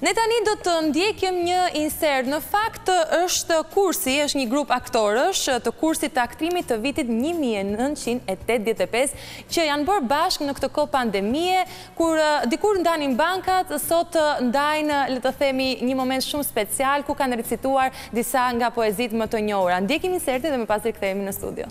Ne tani do të ndjekim një insert. Në fakt është kursi, është një grup aktorësh të kursit të aktrimit të vitit 1985 që janë bërë bashkë në këtë kohë pandemie Kur dikur ndanin bankat, sot ndajnë, le të themi, një moment shumë special, ku kanë recituar disa nga poezitë më të njohura. Ndjekim insertin dhe më pas rikthehemi në studio.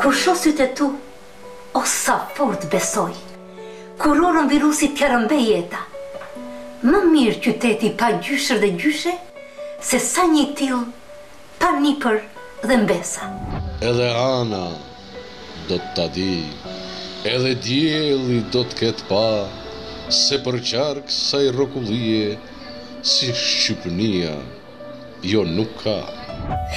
Kur shoh sytë e tu, o sa fort besoj, Kurorën virusit t'ia rrëmbejë jeta, Më mirë qyteti pa gjyshër dhe gjyshe, Sesa një i tillë pa nipër dhe mbesa. Edhe hana do të ta dijë, Edhe dielli do të ketë pa, Se përqark kësaj rrokullie Si Shqypnia. jo nuk ka.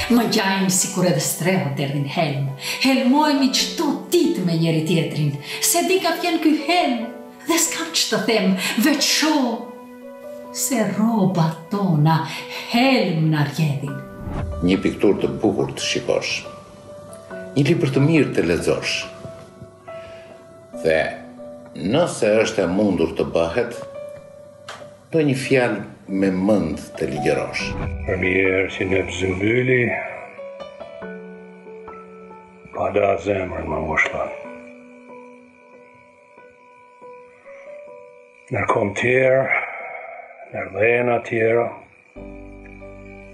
Më ngjan sikur edhe strehët derdhin helm, helmohemi çdo ditë me njëri-tjetrin, s'e di ka vjen ky helm dhe s'kam ç'të them, veç shoh se rrobat tona helm na rrjedhin. Një pikturë të bukur të shikosh, një libër të mirë të lexosh dhe nëse është e mundur të bëhet, Ndonjë fjalë me mend të ligjërosh. Përmbi erë qi nep zymbyli Pa da zemrën ma ngushllon Ndër komb tjerë Ndër dhena tjera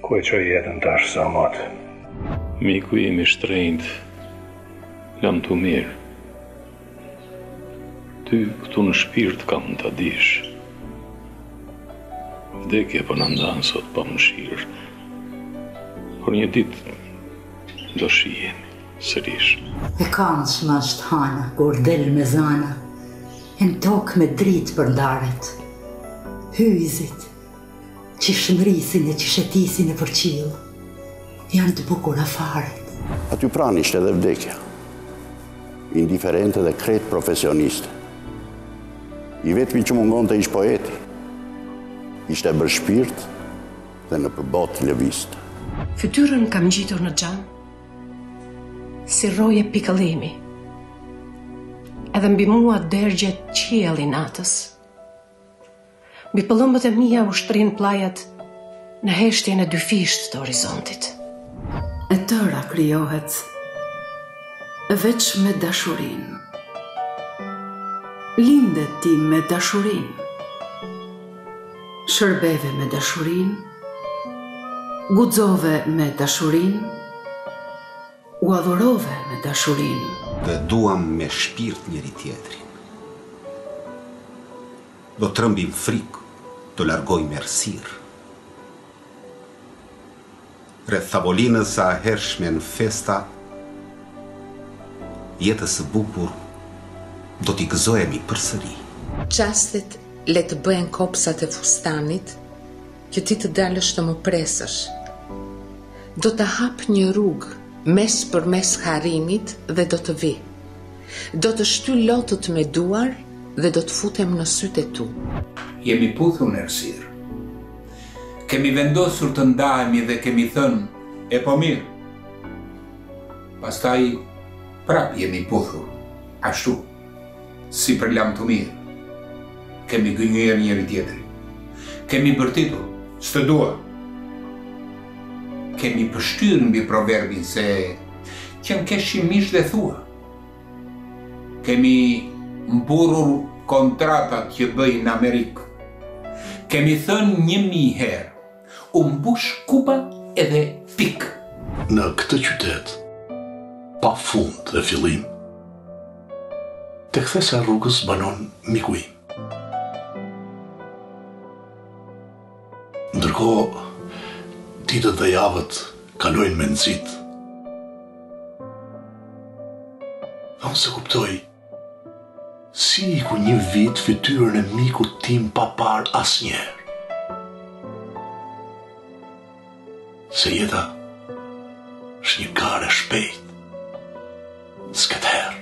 Ku e çoj jetën tash sa mot Miku im i shtrenjtë Lamtumirë Ty këtu në shpirt kam ta dish Vdekja po na ndan sot pa mëshirë Por një ditë do shihemi sërish E kandshme është hana kur del me zana E në tokë me dritë përndaret Hyjzit Që shndrisin e që shetisin nëpër qiell, janë të bukura faret. Aty pranë ishte edhe vdekja, indiferente dhe krejt profesioniste. I vetëmi që mungonte ish poeti, ishte bërë shpirt dhe nëpër botë lëvizte. Fytyrën kam ngjitur në xham, si roje pikëllimi, edhe mbi mua dergjet qielli i natës. Mbi pëllëmbët e mia u shtrinë pllajat në heshtjen e dyfishtë të horizontit. E tëra krijohet veç me dashurinë. Linde ti me dashurinë. Shërbeve me dashurinë. Guxove me dashurinë. U adhurove me dashurinë. Dhe duam me shpirt njëri-tjetrin. Do trembim frikë të largojmë errësirën Rreth tavolinës së ahershme në festa Jetës së bukur do t'i gëzohemi përsëri. Çastet le të bëhen kopsat e fustanit Që ti të dalësh të më presësh Do të hap një rrugë mespërmes harrimit dhe do të vij Do të shtyj lotët me duar dhe do të futem në sytë e tu. Jemi puthur në errësirë. Kemi vendosur të ndahemi dhe kemi thënë, epo mirë. Pastaj prapë jemi puthur, ashtu, si për lamtumirë. Kemi gënjyer njëri-tjetrin. Kemi bërtitur, s'të dua. Kemi pështyrë mbi proverbin se qenkëshim mish dhe thua. Kemi mburrur kontratat që bëjnë në Amerikë. Kemi thënë një mijë herë, u mbush kupa edhe pikë. Në këtë qytet, pa fund dhe fillim, te kthesa e rrugës banon miku im. Ndërkohë, ditët dhe javët kalojnë me nxitim. As unë s'e kuptoj, si iku një vit fytyrën e mikut tim pa parë asnjëherë. Se jeta është një garë e shpejtë, s'ke të herë.